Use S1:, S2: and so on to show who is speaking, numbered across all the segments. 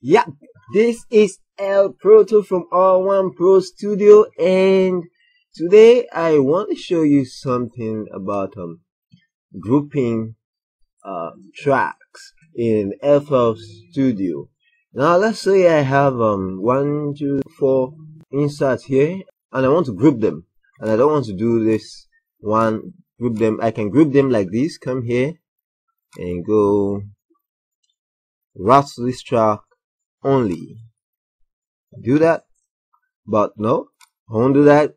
S1: Yeah, this is El Proto from All One Pro Studio and today I want to show you something about um, grouping uh, tracks in FL Studio. Now let's say I have um, one, two, four inserts here and I want to group them. And I don't want to do this one group them. I can group them like this. Come here and go. Route this track only. Do that, but no, I won't do that.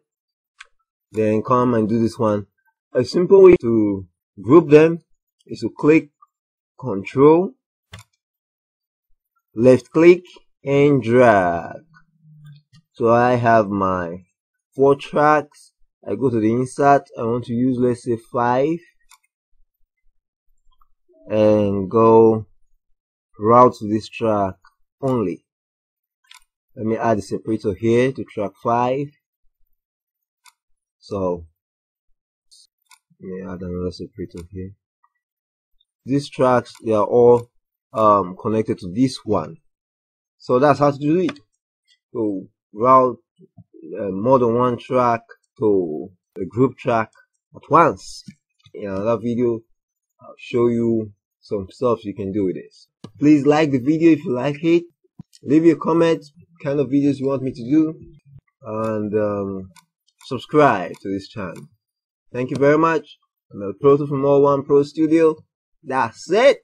S1: Then come and do this one. A simple way to group them is to click Control, left click and drag. So I have my four tracks. I go to the insert. I want to use let's say five and go route to this track only. Let me add a separator here to track 5. So, let me add another separator here. These tracks, they are all um, connected to this one. So that's how to do it. So route uh, more than one track to a group track at once. In another video, I'll show you some stuff you can do with this. Please like the video if you like it. Leave your comment, kind of videos you want me to do. And um, subscribe to this channel. Thank you very much. I'm El Proto from All One Pro Studio. That's it.